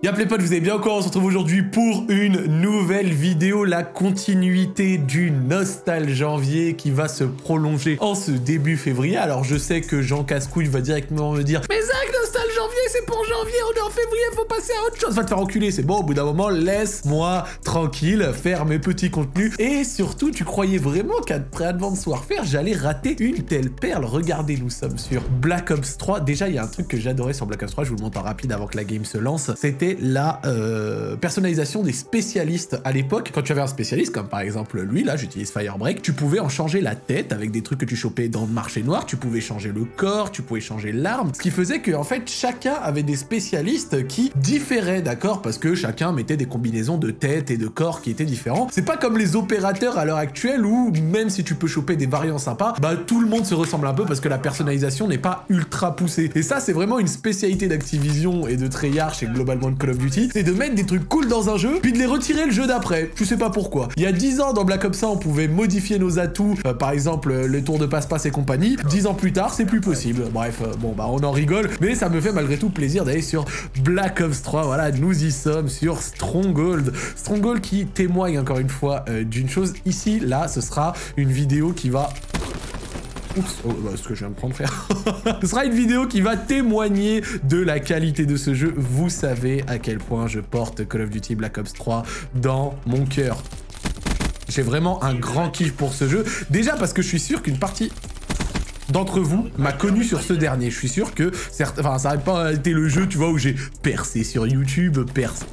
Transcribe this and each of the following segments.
Y'a les potes, vous allez bien encore On se retrouve aujourd'hui pour une nouvelle vidéo, la continuité du Nostal Janvier qui va se prolonger en ce début février. Alors je sais que Jean Cascouille va directement me dire Mais Zach, c'est pour janvier, on est en février, faut passer à autre chose. Va te faire enculer, c'est bon, au bout d'un moment, laisse-moi tranquille faire mes petits contenus. Et surtout, tu croyais vraiment qu'après Advanced Warfare, j'allais rater une telle perle Regardez, nous sommes sur Black Ops 3. Déjà, il y a un truc que j'adorais sur Black Ops 3, je vous le montre en rapide avant que la game se lance. C'était la euh, personnalisation des spécialistes à l'époque. Quand tu avais un spécialiste, comme par exemple lui, là, j'utilise Firebreak, tu pouvais en changer la tête avec des trucs que tu chopais dans le marché noir, tu pouvais changer le corps, tu pouvais changer l'arme, ce qui faisait que, en fait, chacun avait des spécialistes qui différaient, d'accord Parce que chacun mettait des combinaisons de tête et de corps qui étaient différents. C'est pas comme les opérateurs à l'heure actuelle où, même si tu peux choper des variants sympas, bah tout le monde se ressemble un peu parce que la personnalisation n'est pas ultra poussée. Et ça, c'est vraiment une spécialité d'Activision et de Treyarch chez globalement Call of Duty, c'est de mettre des trucs cool dans un jeu, puis de les retirer le jeu d'après. Je sais pas pourquoi. Il y a 10 ans, dans Black Ops 1, on pouvait modifier nos atouts, euh, par exemple euh, les tours de passe-passe et compagnie. 10 ans plus tard, c'est plus possible. Bref, euh, bon bah on en rigole, mais ça me fait malgré tout plaisir d'aller sur Black Ops 3. Voilà, nous y sommes sur Stronghold. Stronghold qui témoigne encore une fois d'une chose. Ici, là, ce sera une vidéo qui va Oups, oh, bah, ce que je viens de prendre, frère. ce sera une vidéo qui va témoigner de la qualité de ce jeu. Vous savez à quel point je porte Call of Duty Black Ops 3 dans mon cœur. J'ai vraiment un grand kiff pour ce jeu. Déjà parce que je suis sûr qu'une partie d'entre vous m'a connu sur ce dernier. Je suis sûr que, certes, enfin, ça n'a pas été le jeu, tu vois, où j'ai percé sur YouTube, percé,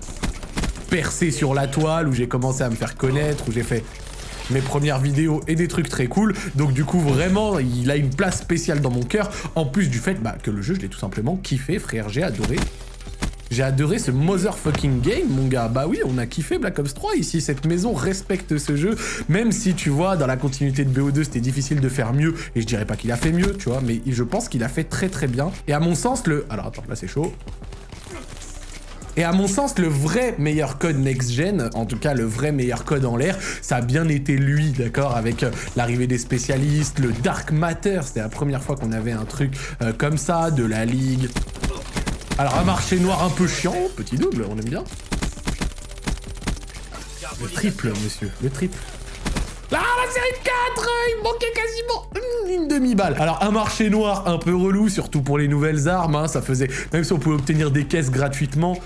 percé sur la toile, où j'ai commencé à me faire connaître, où j'ai fait mes premières vidéos et des trucs très cool. Donc du coup, vraiment, il a une place spéciale dans mon cœur. En plus du fait bah, que le jeu, je l'ai tout simplement kiffé, frère. J'ai adoré. J'ai adoré ce motherfucking game, mon gars. Bah oui, on a kiffé Black Ops 3 ici. Cette maison respecte ce jeu. Même si, tu vois, dans la continuité de BO2, c'était difficile de faire mieux. Et je dirais pas qu'il a fait mieux, tu vois. Mais je pense qu'il a fait très très bien. Et à mon sens, le... Alors attends, là c'est chaud. Et à mon sens, le vrai meilleur code next-gen, en tout cas le vrai meilleur code en l'air, ça a bien été lui, d'accord Avec euh, l'arrivée des spécialistes, le Dark Matter, c'était la première fois qu'on avait un truc euh, comme ça, de la Ligue. Alors un marché noir un peu chiant, petit double, on aime bien. Le triple, monsieur, le triple. Ah, la série de 4 Il manquait quasiment une demi-balle. Alors, un marché noir un peu relou, surtout pour les nouvelles armes. Hein, ça faisait... Même si on pouvait obtenir des caisses gratuitement,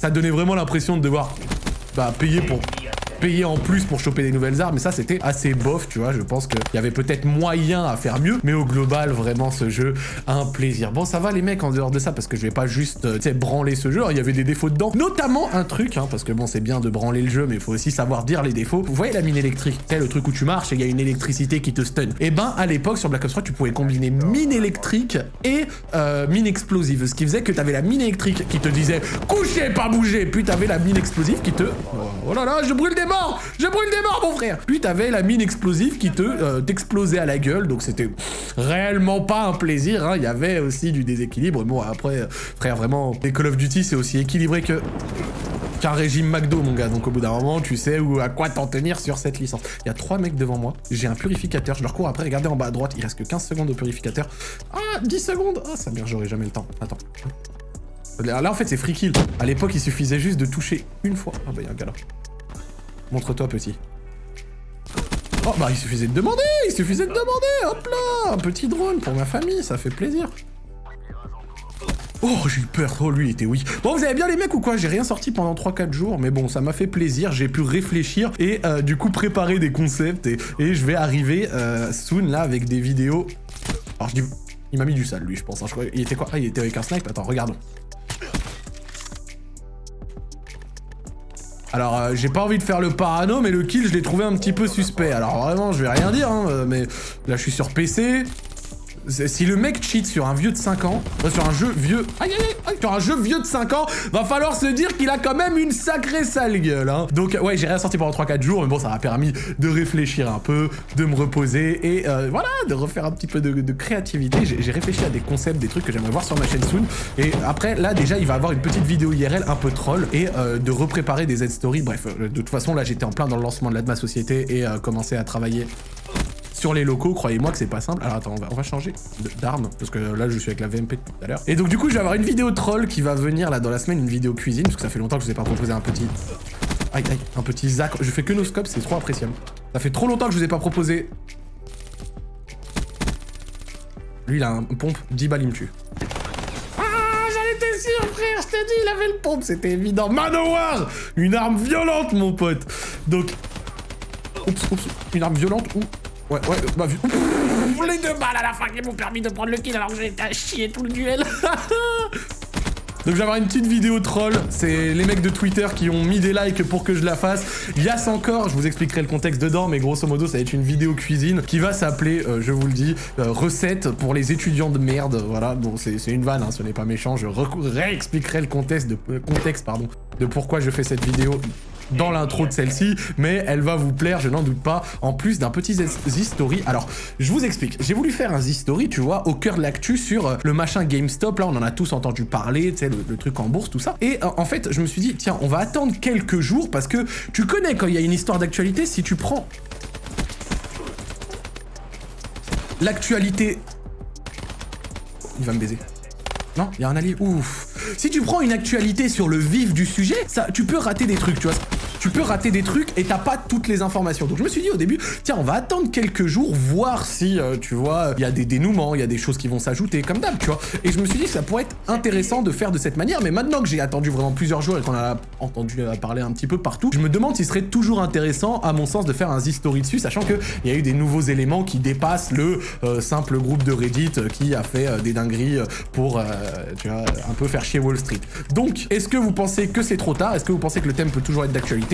ça donnait vraiment l'impression de devoir bah, payer pour payer en plus pour choper des nouvelles armes, mais ça c'était assez bof, tu vois, je pense qu'il y avait peut-être moyen à faire mieux, mais au global, vraiment ce jeu, un plaisir. Bon, ça va les mecs en dehors de ça, parce que je vais pas juste, euh, tu sais, branler ce jeu, il y avait des défauts dedans, notamment un truc, hein, parce que bon, c'est bien de branler le jeu, mais il faut aussi savoir dire les défauts. Vous voyez la mine électrique, c'est le truc où tu marches et il y a une électricité qui te stun. Et eh ben, à l'époque, sur Black Ops 3, tu pouvais combiner mine électrique et euh, mine explosive, ce qui faisait que tu avais la mine électrique qui te disait « coucher, pas bouger », puis tu avais la mine explosive qui te... Oh là là, je brûle des Je brûle des morts, mon frère Puis t'avais la mine explosive qui te euh, t'explosait à la gueule, donc c'était réellement pas un plaisir, hein. il y avait aussi du déséquilibre. Bon, après, euh, frère, vraiment, les Call of Duty, c'est aussi équilibré que qu'un régime McDo, mon gars. Donc au bout d'un moment, tu sais à quoi t'en tenir sur cette licence. Il y a trois mecs devant moi. J'ai un purificateur. Je leur cours après. Regardez en bas à droite. Il reste que 15 secondes au purificateur. Ah, 10 secondes. Ah, ça merde, j'aurais jamais le temps. Attends. Là, en fait, c'est free kill. À l'époque, il suffisait juste de toucher une fois. Ah bah, il y a un gars. Montre-toi, petit. Oh, bah, il suffisait de demander Il suffisait de demander Hop là Un petit drone pour ma famille, ça fait plaisir. Oh, j'ai eu peur. Oh, lui, il était oui. Bon, vous avez bien les mecs ou quoi? J'ai rien sorti pendant 3-4 jours, mais bon, ça m'a fait plaisir. J'ai pu réfléchir et euh, du coup préparer des concepts et, je vais arriver euh, soon là avec des vidéos. Alors, je dis... Il m'a mis du sale, lui, je pense. Hein. Je Il était quoi? Ah, il était avec un snipe Attends, regardons. Alors, euh, j'ai pas envie de faire le parano, mais le kill, je l'ai trouvé un petit peu suspect. Alors, vraiment, je vais rien dire, hein, euh, mais là, je suis sur PC. Si le mec cheat sur un vieux de 5 ans, sur un jeu vieux, aïe aïe aïe, sur un jeu vieux de 5 ans, va falloir se dire qu'il a quand même une sacrée sale gueule, hein. Donc ouais, j'ai rien sorti pendant 3-4 jours, mais bon, ça m'a permis de réfléchir un peu, de me reposer et euh, voilà, de refaire un petit peu de, créativité. J'ai réfléchi à des concepts, des trucs que j'aimerais voir sur ma chaîne soon. Et après, là déjà, il va avoir une petite vidéo IRL un peu troll et euh, de repréparer des Z-stories. Bref, euh, de toute façon, là, j'étais en plein dans le lancement de la de ma société et commencer à travailler sur les locaux. Croyez-moi que c'est pas simple. Alors attends, on va, changer d'arme parce que là je suis avec la VMP tout à l'heure. Et donc du coup, je vais avoir une vidéo troll qui va venir là dans la semaine, une vidéo cuisine parce que ça fait longtemps que je vous ai pas proposé un petit Aïe, aïe, un petit zac. Je fais que nos scopes, c'est trop appréciable. Ça fait trop longtemps que je vous ai pas proposé. Lui, il a un pompe, 10 balles, il me tue. Ah, j'en étais sûr, frère, je t'ai dit, il avait le pompe, c'était évident. Manowar Une arme violente, mon pote. Donc... Une arme violente ou... Ouais, ouais, bah, vu... les deux balles à la fin qui m'ont permis de prendre le kill alors que été à chier tout le duel. Donc je vais avoir une petite vidéo troll, c'est les mecs de Twitter qui ont mis des likes pour que je la fasse. Yas encore, je vous expliquerai le contexte dedans, mais grosso modo ça va être une vidéo cuisine qui va s'appeler, euh, je vous le dis, euh, recette pour les étudiants de merde. Voilà, bon c'est une vanne, hein, ce n'est pas méchant, je réexpliquerai le contexte de, euh, contexte pardon, de pourquoi je fais cette vidéo dans l'intro de celle-ci, mais elle va vous plaire, je n'en doute pas, en plus d'un petit Z-Story. Alors, je vous explique, j'ai voulu faire un Z-Story, tu vois, au cœur de l'actu sur euh, le machin GameStop, là on en a tous entendu parler, tu sais, le, truc en bourse, tout ça. Et euh, en fait, je me suis dit, tiens, on va attendre quelques jours, parce que tu connais quand il y a une histoire d'actualité, si tu prends l'actualité... Il va me baiser. Non, il y a un allié. Ouf. Si tu prends une actualité sur le vif du sujet, ça, tu peux rater des trucs, tu vois tu peux rater des trucs et t'as pas toutes les informations. Donc je me suis dit au début, tiens, on va attendre quelques jours, voir si, euh, tu vois, il y a des dénouements, il y a des choses qui vont s'ajouter, comme d'hab, tu vois. Et je me suis dit ça pourrait être intéressant de faire de cette manière, mais maintenant que j'ai attendu vraiment plusieurs jours et qu'on a entendu euh, parler un petit peu partout, je me demande s'il serait toujours intéressant, à mon sens, de faire un Z-Story dessus, sachant qu'il y a eu des nouveaux éléments qui dépassent le euh, simple groupe de Reddit qui a fait des dingueries pour, tu vois, un peu faire chier Wall Street. Donc, est-ce que vous pensez que c'est trop tard? Est-ce que vous pensez que le thème peut toujours être d'actualité?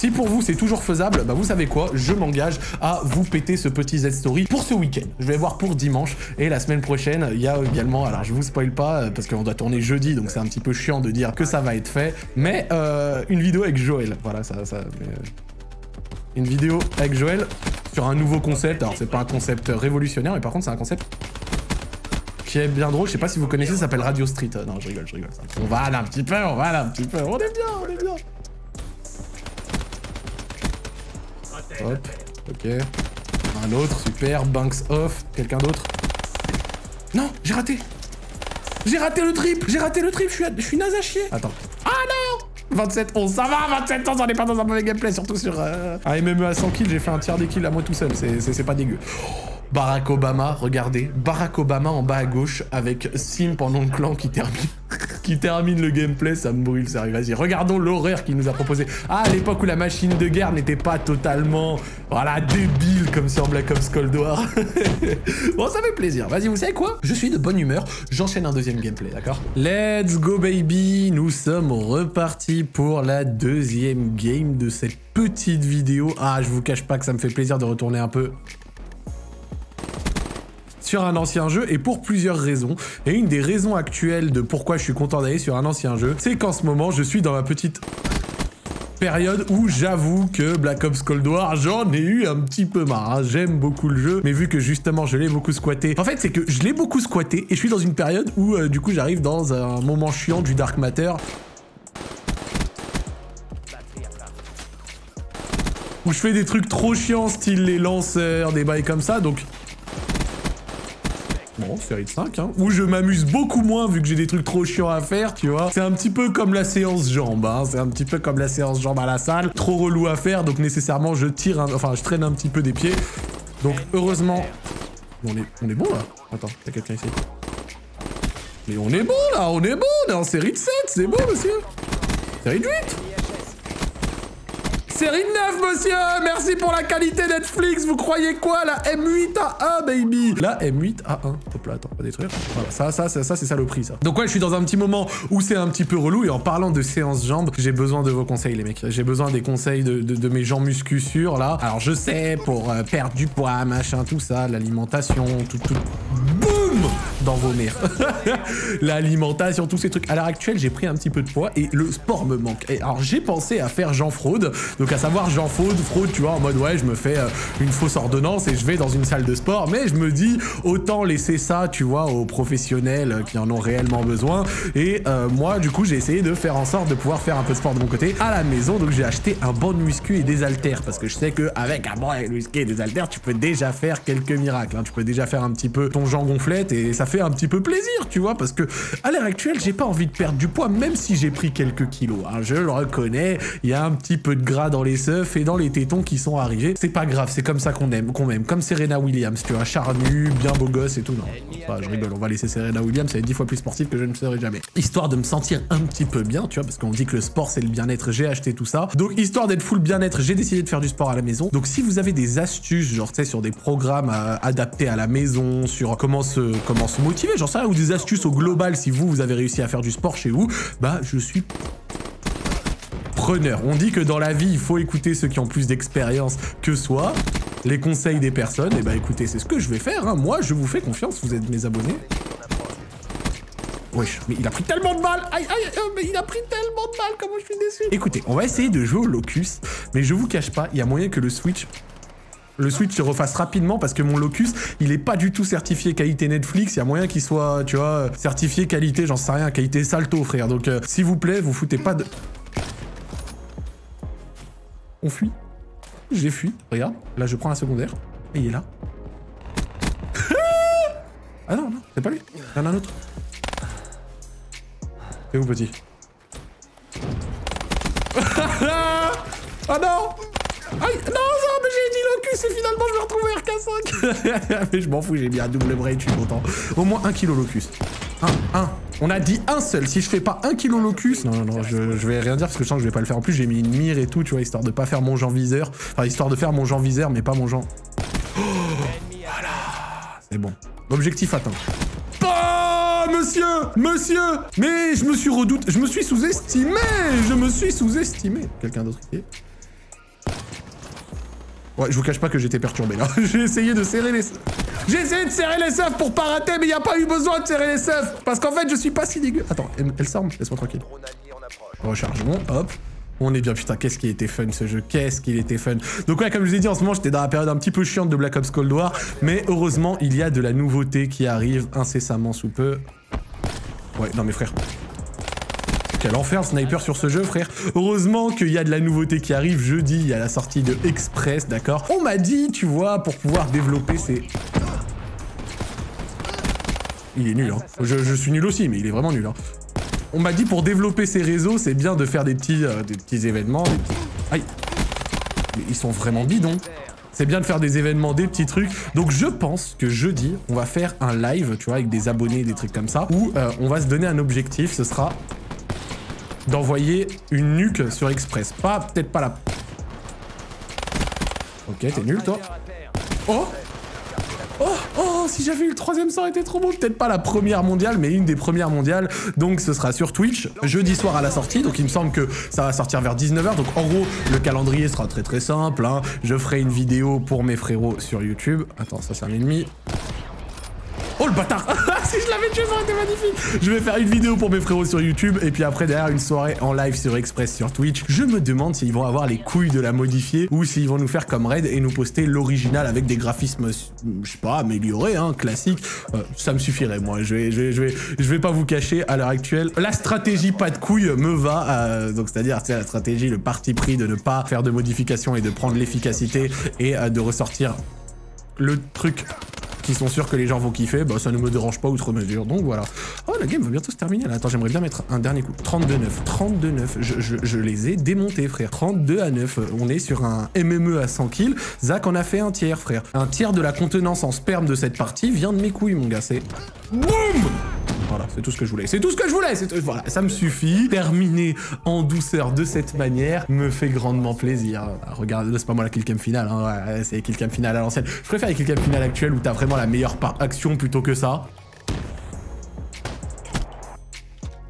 Si pour vous c'est toujours faisable, bah vous savez quoi, je m'engage à vous péter ce petit Z-Story pour ce week-end. Je vais voir pour dimanche et la semaine prochaine, il y a également, alors je vous spoil pas euh, parce qu'on doit tourner jeudi donc c'est un petit peu chiant de dire que ça va être fait, mais euh, une vidéo avec Joël. Voilà, ça, ça. Euh, une vidéo avec Joël sur un nouveau concept. Alors c'est pas un concept révolutionnaire, mais par contre c'est un concept qui est bien drôle. Je sais pas si vous connaissez, ça s'appelle Radio Street. Non, je rigole, je rigole. On va aller un petit peu, on va aller un petit peu. On est bien, on est bien. Hop, ok. Un autre, super. Banks off. Quelqu'un d'autre? Non, j'ai raté. J'ai raté le trip, j'ai raté le trip, je suis, suis naze à chier. Attends. Ah non 27 11, ça va, 27 11, on est pas dans un mauvais gameplay, surtout sur euh, un MME à 100 kills, j'ai fait un tiers des kills à moi tout seul, c'est pas dégueu. Barack Obama, regardez, Barack Obama en bas à gauche avec Sim pendant le clan qui termine, qui termine le gameplay, ça me brûle, sérieux. Vas-y, regardons l'horreur qu'il nous a proposé. Ah, à l'époque où la machine de guerre n'était pas totalement, voilà, débile comme sur Black Ops Cold War. bon, ça fait plaisir. Vas-y, vous savez quoi? Je suis de bonne humeur, j'enchaîne un deuxième gameplay, d'accord? Let's go baby, nous sommes repartis pour la deuxième game de cette petite vidéo. Ah, je vous cache pas que ça me fait plaisir de retourner un peu sur un ancien jeu et pour plusieurs raisons. Et une des raisons actuelles de pourquoi je suis content d'aller sur un ancien jeu, c'est qu'en ce moment, je suis dans ma petite période où j'avoue que Black Ops Cold War, j'en ai eu un petit peu marre. Hein. J'aime beaucoup le jeu, mais vu que justement je l'ai beaucoup squatté. En fait, c'est que je l'ai beaucoup squatté et je suis dans une période où euh, du coup j'arrive dans un moment chiant du Dark Matter. Où je fais des trucs trop chiants, style les lanceurs, des bails comme ça, donc Bon, série de 5, hein. Où je m'amuse beaucoup moins vu que j'ai des trucs trop chiants à faire, tu vois. C'est un petit peu comme la séance jambes, hein. C'est un petit peu comme la séance jambes à la salle. Trop relou à faire, donc nécessairement je tire, enfin je traîne un petit peu des pieds. Donc heureusement... On est, on est bon là Attends, y'a quelqu'un ici? Mais on est bon là, on est bon, on est en série de 7, c'est bon monsieur Série de 8 Série 9, monsieur Merci pour la qualité Netflix Vous croyez quoi La M8A1, baby? La M8A1. Hop là, attends, pas détruire. Voilà, ça, ça, ça, ça c'est saloperie, ça. Donc ouais, je suis dans un petit moment où c'est un petit peu relou, et en parlant de séance jambes, j'ai besoin de vos conseils, les mecs. J'ai besoin des conseils de, de, mes gens muscu sûrs, là. Alors je sais, pour euh, perdre du poids, machin, tout ça, l'alimentation, tout, tout... Vos mères. L'alimentation, tous ces trucs. À l'heure actuelle, j'ai pris un petit peu de poids et le sport me manque. Et alors, j'ai pensé à faire Jean Fraude. Donc, à savoir Jean Fraude, fraude, tu vois, en mode ouais, je me fais euh, une fausse ordonnance et je vais dans une salle de sport. Mais je me dis, autant laisser ça, tu vois, aux professionnels qui en ont réellement besoin. Et euh, moi, du coup, j'ai essayé de faire en sorte de pouvoir faire un peu de sport de mon côté à la maison. Donc, j'ai acheté un banc de muscu et des haltères parce que je sais qu'avec un banc de muscu et des haltères, tu peux déjà faire quelques miracles. Hein. Tu peux déjà faire un petit peu ton Jean gonflette et ça fait un petit peu plaisir, tu vois, parce que à l'heure actuelle, j'ai pas envie de perdre du poids, même si j'ai pris quelques kilos. Hein. Je le reconnais, il y a un petit peu de gras dans les seufs et dans les tétons qui sont arrivés. C'est pas grave, c'est comme ça qu'on aime, qu'on aime. Comme Serena Williams, tu vois, charnu, bien beau gosse et tout. Non, je rigole, on va laisser Serena Williams, elle est dix fois plus sportive que je ne serai jamais. Histoire de me sentir un petit peu bien, tu vois, parce qu'on dit que le sport c'est le bien-être, j'ai acheté tout ça. Donc, histoire d'être full bien-être, j'ai décidé de faire du sport à la maison. Donc, si vous avez des astuces, genre, tu sais, sur des programmes euh, adaptés à la maison, sur comment se, comment se motiver, genre ça, ou des astuces au global si vous, vous avez réussi à faire du sport chez vous, bah, je suis preneur. On dit que dans la vie, il faut écouter ceux qui ont plus d'expérience que soi, les conseils des personnes. Et bah écoutez, c'est ce que je vais faire. Hein. Moi, je vous fais confiance, vous êtes mes abonnés. Wesh, mais il a pris tellement de balles Aïe, aïe, aïe, mais il a pris tellement de balles Comment je suis déçu Écoutez, on va essayer de jouer au Locus, mais je vous cache pas, il y a moyen que le Switch le Switch se refasse rapidement parce que mon Locus, il est pas du tout certifié qualité Netflix. Il y a moyen qu'il soit, tu vois, certifié qualité, j'en sais rien, qualité Salto, frère. Donc, euh, s'il vous plaît, vous foutez pas de... On fuit. J'ai fui. Regarde, là, je prends la secondaire. Et il est là. ah non, non, c'est pas lui. Il y en a un autre. C'est où, petit Ah non Aïe Non, Locus et finalement je me retrouve RK5 Mais je m'en fous, j'ai mis un double brain, je suis content. Au moins un kilo Locus. Un, un. On a dit un seul. Si je fais pas un kilo Locus... Non, non, non, je, vais rien dire parce que je sens que je vais pas le faire. En plus, j'ai mis une mire et tout, tu vois, histoire de pas faire mon Jean Viseur. Enfin, histoire de faire mon Jean Viseur, mais pas mon Jean... Oh, voilà C'est bon. Objectif atteint monsieur Monsieur Mais je me suis redouté, je me suis sous-estimé Je me suis sous-estimé Quelqu'un d'autre ici? Ouais, je vous cache pas que j'étais perturbé là. J'ai essayé de serrer les... J'ai essayé de serrer les seufs pour pas rater, mais il a pas eu besoin de serrer les seufs Parce qu'en fait, je suis pas si dégueu. Attends, elle, s'arme Laisse-moi tranquille. Rechargeons, hop. On est bien, putain, qu'est-ce qu'il était fun ce jeu, qu'est-ce qu'il était fun. Donc ouais, comme je vous ai dit, en ce moment, j'étais dans la période un petit peu chiante de Black Ops Cold War, mais heureusement, il y a de la nouveauté qui arrive incessamment sous peu. Ouais, non mais frère. Quel enfer sniper sur ce jeu, frère. Heureusement qu'il y a de la nouveauté qui arrive jeudi, il y a la sortie de Express, d'accord On m'a dit, tu vois, pour pouvoir développer ces... Il est nul, hein. Je, suis nul aussi, mais il est vraiment nul, hein. On m'a dit pour développer ces réseaux, c'est bien de faire des petits, euh, des petits événements. Aïe Mais ils sont vraiment bidons c'est bien de faire des événements, des petits trucs. Donc je pense que jeudi, on va faire un live, tu vois, avec des abonnés, des trucs comme ça, où euh, on va se donner un objectif, ce sera d'envoyer une nuque sur Express. Pas, peut-être pas la... Ok, t'es nul, toi. Oh Oh, oh, si j'avais eu le troisième, ça aurait été trop beau. Peut-être pas la première mondiale, mais une des premières mondiales. Donc ce sera sur Twitch, jeudi soir à la sortie. Donc il me semble que ça va sortir vers 19h. Donc en gros, le calendrier sera très très simple. Hein. Je ferai une vidéo pour mes frérots sur YouTube. Attends, ça c'est un ennemi. Oh le bâtard Si je l'avais tué, ça aurait été magnifique Je vais faire une vidéo pour mes frérots sur YouTube et puis après derrière une soirée en live sur Express sur Twitch. Je me demande s'ils vont avoir les couilles de la modifier ou s'ils vont nous faire comme Red et nous poster l'original avec des graphismes, je sais pas, améliorés, hein, classiques. Euh, ça me suffirait moi, je vais, vais pas vous cacher à l'heure actuelle. La stratégie pas de couilles me va, euh, donc c'est-à-dire c'est la stratégie, le parti pris de ne pas faire de modifications et de prendre l'efficacité et euh, de ressortir le truc qui sont sûrs que les gens vont kiffer, bah ça ne me dérange pas outre mesure. Donc voilà. Oh, la game va bientôt se terminer là. Attends, j'aimerais bien mettre un dernier coup. 32-9. 32-9. Je, je, les ai démontés, frère. 32 à 9. On est sur un MME à 100 kills. Zach en a fait un tiers, frère. Un tiers de la contenance en sperme de cette partie vient de mes couilles, mon gars. C'est... Boum voilà, c'est tout ce que je voulais. C'est tout ce que je voulais. Voilà, ça me suffit. Terminer en douceur de cette manière me fait grandement plaisir. Regarde, c'est pas moi la killcam finale, hein. c'est killcam finale à l'ancienne. Je préfère les killcam finale actuelles où t'as vraiment la meilleure part action plutôt que ça.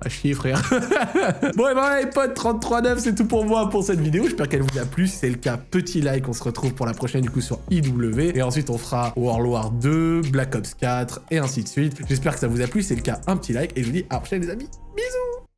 À chier, frère. bon, et ben, les potes, 33.9, c'est tout pour moi pour cette vidéo. J'espère qu'elle vous a plu. Si c'est le cas, petit like. On se retrouve pour la prochaine, du coup, sur IW. Et ensuite, on fera World War 2, Black Ops 4, et ainsi de suite. J'espère que ça vous a plu. Si c'est le cas, un petit like. Et je vous dis à la prochaine, les amis. Bisous